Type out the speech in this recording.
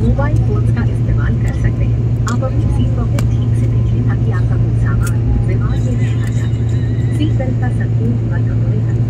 Mobile phone का इस्तेमाल कर सकते हैं। आप अपनी सीट पॉकेट ठीक से देखें ताकि आपका कोई सामान विमान में न आ जाए। सीट बेल्ट का संकेत बंद होने तक